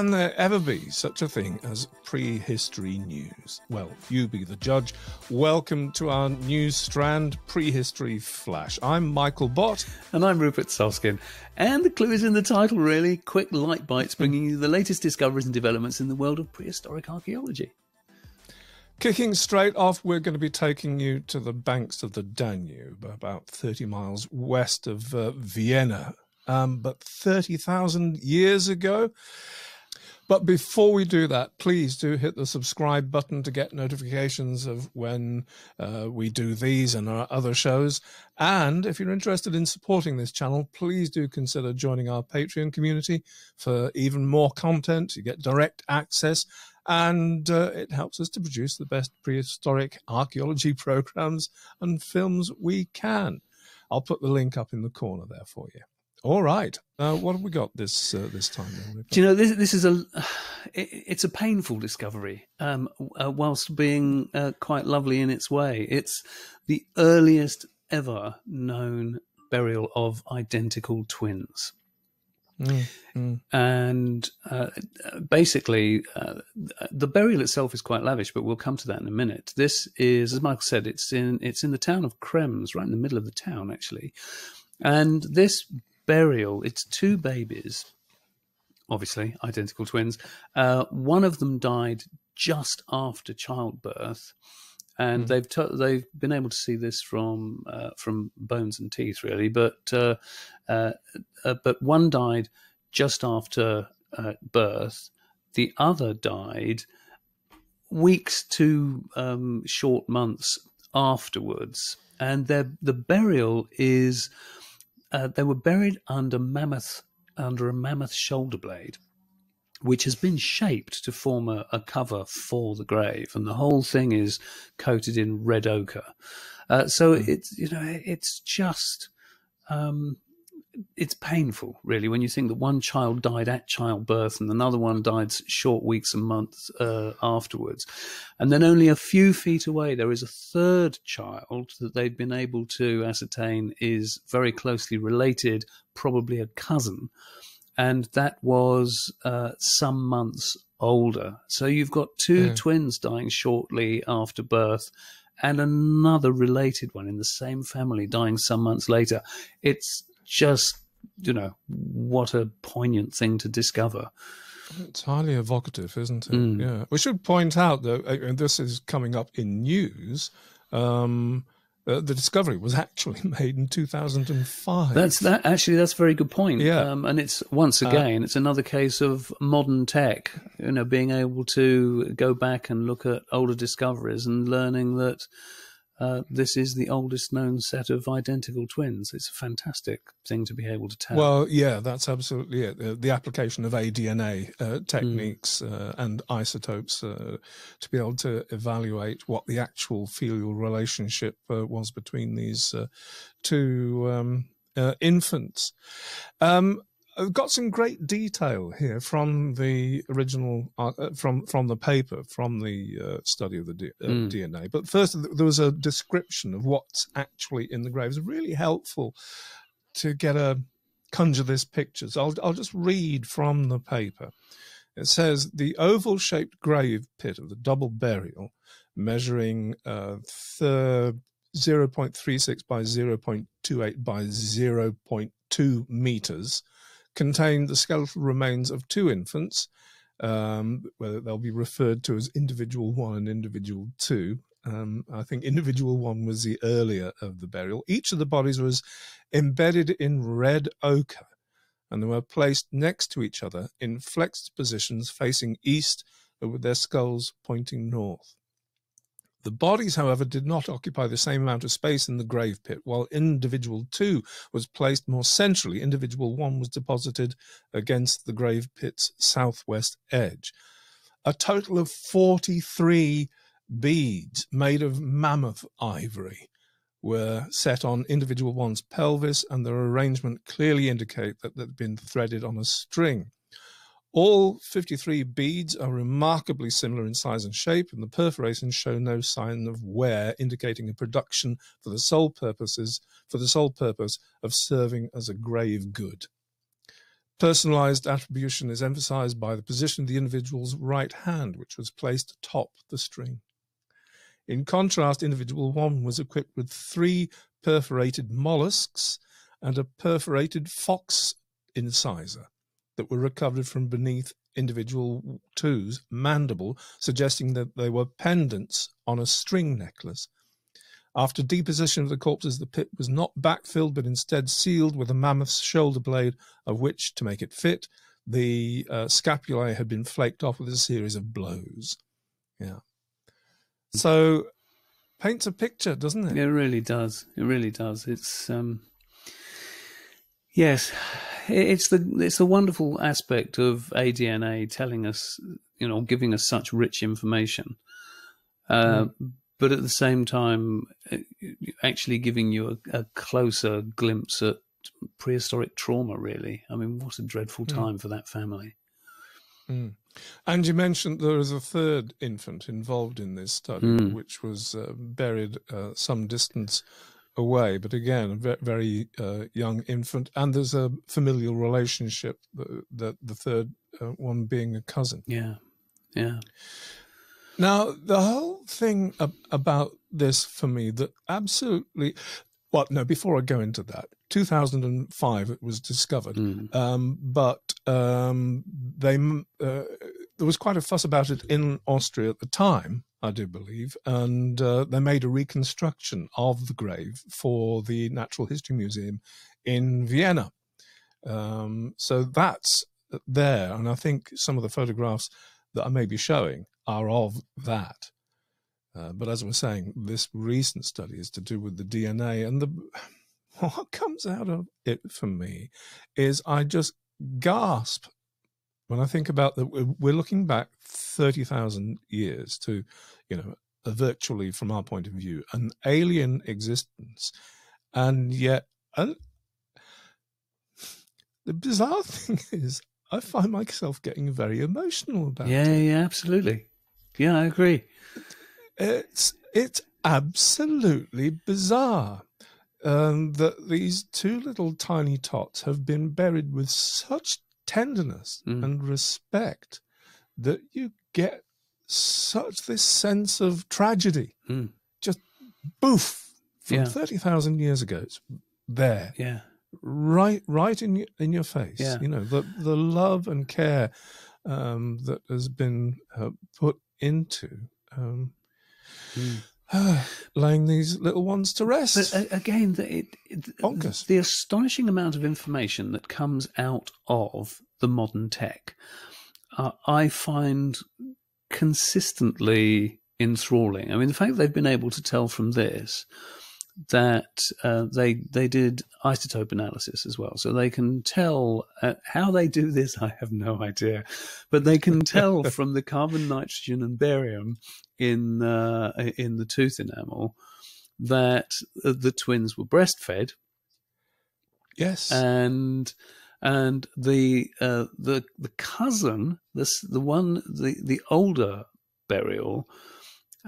Can there ever be such a thing as prehistory news? Well, you be the judge. Welcome to our news strand, Prehistory Flash. I'm Michael Bott. And I'm Rupert Soskin. And the clue is in the title, really quick light bites bringing you the latest discoveries and developments in the world of prehistoric archaeology. Kicking straight off, we're going to be taking you to the banks of the Danube, about 30 miles west of uh, Vienna. Um, but 30,000 years ago, but before we do that, please do hit the subscribe button to get notifications of when uh, we do these and our other shows. And if you're interested in supporting this channel, please do consider joining our Patreon community for even more content. You get direct access and uh, it helps us to produce the best prehistoric archaeology programs and films we can. I'll put the link up in the corner there for you. All right. Uh, what have we got this uh, this time? Then? Do you know this? This is a it, it's a painful discovery, um, uh, whilst being uh, quite lovely in its way. It's the earliest ever known burial of identical twins. Mm, mm. And uh, basically, uh, the burial itself is quite lavish, but we'll come to that in a minute. This is, as Michael said, it's in it's in the town of Krems, right in the middle of the town, actually. And this burial, it's two babies, obviously identical twins. Uh, one of them died just after childbirth, and mm. they've t- they've been able to see this from uh, from bones and teeth, really. But uh, uh, uh but one died just after uh, birth. The other died weeks to um, short months afterwards, and the burial is uh, they were buried under mammoth under a mammoth shoulder blade, which has been shaped to form a, a, cover for the grave, and the whole thing is coated in red ochre. Uh, so mm. it's you know it's just um, it's painful, really, when you think that one child died at childbirth and another one died short weeks and months uh, afterwards. And then only a few feet away, there is a third child that they've been able to ascertain is very closely related, probably a cousin. And that was uh, some months older. So you've got two yeah. twins dying shortly after birth and another related one in the same family dying some months later. It's just, you know, what a poignant thing to discover. It's highly evocative, isn't it? Mm. Yeah. We should point out, though, and this is coming up in news. Um, uh, the discovery was actually made in 2005. That's that. Actually, that's a very good point. Yeah, um, and it's once uh, again, uh, it's another case of modern tech. You know, being able to go back and look at older discoveries and learning that uh, this is the oldest known set of identical twins. It's a fantastic thing to be able to tell. Well, yeah, that's absolutely it. The, the application of aDNA uh, techniques mm. uh, and isotopes uh, to be able to evaluate what the actual filial relationship uh, was between these two um, infants. Um, I've got some great detail here from the original, uh, uh from from the paper, from the uh, study of the D- uh, mm. DNA. But first, there was a description of what's actually in the grave. It's really helpful to get a conjure this picture. So I'll I'll just read from the paper. It says the oval-shaped grave pit of the double burial, measuring uh, 0.36 by 0.28 by 0.2 meters contained the skeletal remains of two infants, um, whether they'll be referred to as individual one and individual two. Um, I think individual one was the earlier of the burial. Each of the bodies was embedded in red ochre, and they were placed next to each other in flexed positions facing east, with their skulls pointing north. The bodies, however, did not occupy the same amount of space in the grave pit. While individual two was placed more centrally, individual one was deposited against the grave pit's southwest edge. A total of 43 beads made of mammoth ivory were set on individual one's pelvis, and their arrangement clearly indicate that they'd been threaded on a string. All 53 beads are remarkably similar in size and shape, and the perforations show no sign of wear, indicating a production for the sole purposes for the sole purpose of serving as a grave good. Personalized attribution is emphasized by the position of the individual's right hand, which was placed atop the string. In contrast, individual one was equipped with three perforated mollusks and a perforated fox incisor that were recovered from beneath individual two's mandible, suggesting that they were pendants on a string necklace. After deposition of the corpses, the pit was not backfilled, but instead sealed with a mammoth's shoulder blade, of which, to make it fit, the uh, scapulae had been flaked off with a series of blows. Yeah. So paints a picture, doesn't it? It really does. It really does. It's um, yes, it's the it's the wonderful aspect of ADNA telling us, you know, giving us such rich information. Uh, mm but at the same time, uh, actually giving you a, a closer glimpse at prehistoric trauma, really. I mean, what a dreadful hmm. time mm. for that family. Mm. And you mentioned there was a third infant involved in this study, mm. which was uh, buried uh, some distance away, but again, a very, uh, young infant. And there's a familial relationship, that the third uh, one being a cousin. Yeah, yeah. Now, the whole thing about this for me that absolutely, well, no, before I go into that, 2005 it was discovered, mm. um, but um, they uh, there was quite a fuss about it in Austria at the time, I do believe, and uh, they made a reconstruction of the grave for the Natural History Museum in Vienna. Um, so that's there, and I think some of the photographs that I may be showing are of that. Uh, but as I was saying, this recent study is to do with the DNA, and the what comes out of it for me is I just gasp when I think about that. We're looking back thirty thousand years to, you know, virtually from our point of view, an alien existence, and yet. Uh, the bizarre thing is, I find myself getting very emotional about yeah, it. Yeah, yeah, absolutely. Yeah, I agree. It's it's absolutely bizarre um, that these two little tiny tots have been buried with such tenderness mm. and respect that you get such this sense of tragedy. Mm. Just boof from yeah. thirty thousand years ago. It's there. Yeah. Right, right in in your face. Yeah. You know the the love and care um, that has been uh, put into um, mm. laying these little ones to rest. But uh, again, the, it, it, Bonkers. the astonishing amount of information that comes out of the modern tech, uh, I find consistently enthralling. I mean, the fact they've been able to tell from this that uh, they they did isotope analysis as well, so they can tell uh, how they do this. I have no idea, but they can tell from the carbon, nitrogen, and barium in uh, in the tooth enamel that the twins were breastfed. Yes, and and the uh, the the cousin, this the one the the older burial,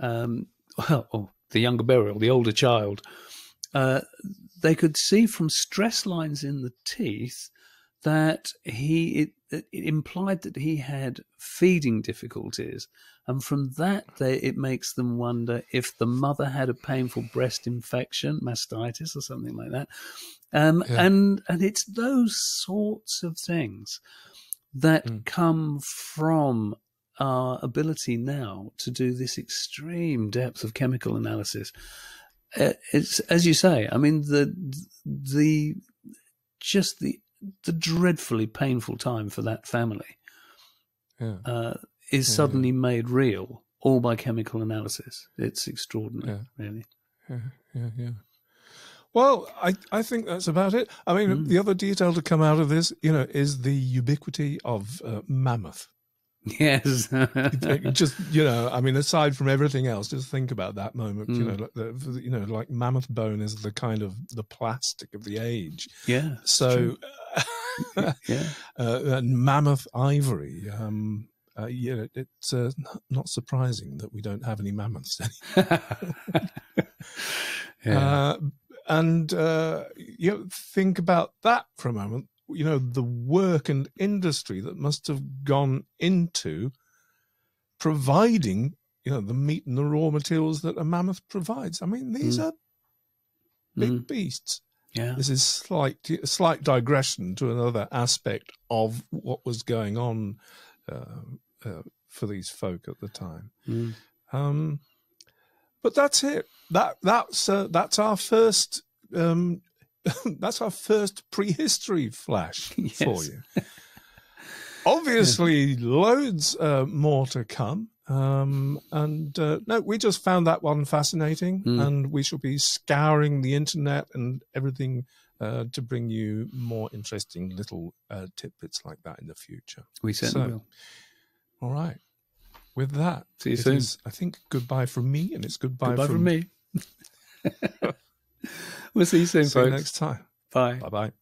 um, well, oh, the younger burial, the older child, uh, they could see from stress lines in the teeth that he it, it, implied that he had feeding difficulties, and from that they, it makes them wonder if the mother had a painful breast infection, mastitis, or something like that. Um, yeah. And and it's those sorts of things that mm. come from our ability now to do this extreme depth of chemical analysis. Uh, it's as you say. I mean the the just the the dreadfully painful time for that family yeah. uh, is yeah, suddenly yeah. made real all by chemical analysis. It's extraordinary, really. Yeah, yeah, yeah. Well, I, I think that's about it. I mean, mm. the other detail to come out of this, you know, is the ubiquity of uh, mammoth. Yes. just you know, I mean, aside from everything else, just think about that moment. Mm. You know, like the, you know, like mammoth bone is the kind of the plastic of the age. Yeah. So, yeah, uh, and mammoth ivory. Um, uh, yeah, it's uh, not surprising that we don't have any mammoths yeah. Uh, and uh, you know, think about that for a moment you know the work and industry that must have gone into providing you know the meat and the raw materials that a mammoth provides. I mean, these Mm. are big Mm. beasts. Yeah. This is slight a slight digression to another aspect of what was going on uh, uh, for these folk at the time. Mm. Um, but that's it. That that's uh, that's our first. Um, that's our first prehistory flash for you. Obviously, loads uh, more to come. Um, and uh, no, we just found that one fascinating, Mm. and we shall be scouring the internet and everything uh, to bring you more interesting little uh, tidbits like that in the future. We certainly So, will. All right. With that, See you it soon. is, I think, goodbye from me, and it's goodbye, Goodbye from, from me. We'll see you soon, See you folks. next time. Bye. Bye bye.